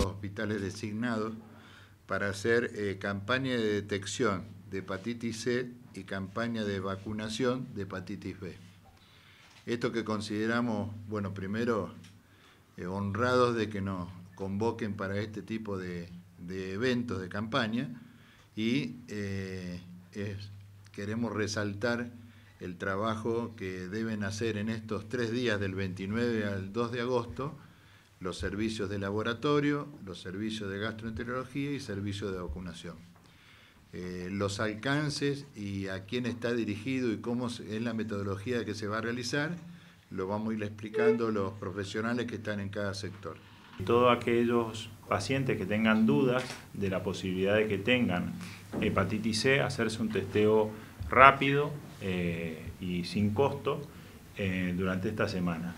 los hospitales designados para hacer eh, campaña de detección de hepatitis C y campaña de vacunación de hepatitis B. Esto que consideramos, bueno, primero eh, honrados de que nos convoquen para este tipo de, eventos de campaña y eh, queremos resaltar el trabajo que deben hacer en estos tres días del 29 al 2 de agosto los servicios de laboratorio, los servicios de gastroenterología y servicios de vacunación. Eh, los alcances y a quién está dirigido y cómo es la metodología que se va a realizar, lo vamos a ir explicando los profesionales que están en cada sector. Todos aquellos pacientes que tengan dudas de la posibilidad de que tengan hepatitis C, hacerse un testeo rápido eh, y sin costo eh, durante esta semana.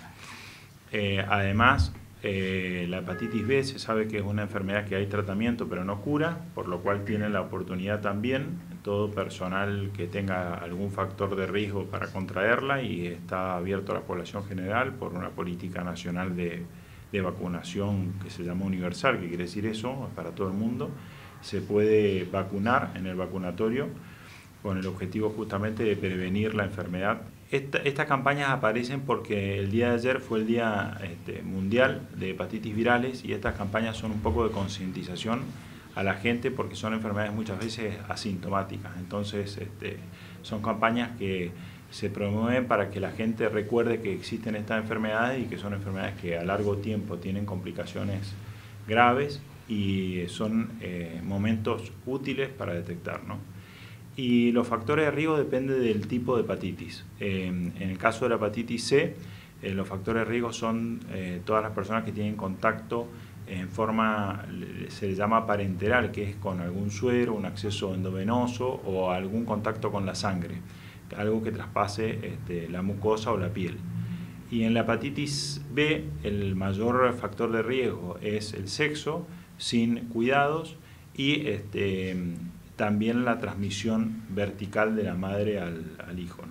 además, eh, la hepatitis B se sabe que es una enfermedad que hay tratamiento pero no cura, por lo cual tiene la oportunidad también todo personal que tenga algún factor de riesgo para contraerla y está abierto a la población general por una política nacional de vacunación que se llama universal, que quiere decir eso, para todo el mundo. Se puede vacunar en el vacunatorio con el objetivo justamente de prevenir la enfermedad estas campañas aparecen porque el día de ayer fue el Día este, Mundial de Hepatitis Virales y estas campañas son un poco de concientización a la gente porque son enfermedades muchas veces asintomáticas. Entonces este, son campañas que se promueven para que la gente recuerde que existen estas enfermedades y que son enfermedades que a largo tiempo tienen complicaciones graves y son eh, momentos útiles para detectar. Y los factores de riesgo dependen del tipo de hepatitis. en el caso de la hepatitis C, eh, los factores de riesgo son eh, todas las personas que tienen contacto en forma, se le llama parenteral, que es con algún suero, un acceso endovenoso o algún contacto con la sangre, algo que traspase este, la mucosa o la piel. Y en la hepatitis B, el mayor factor de riesgo es el sexo, sin cuidados y este, también la transmisión vertical de la madre al, al hijo.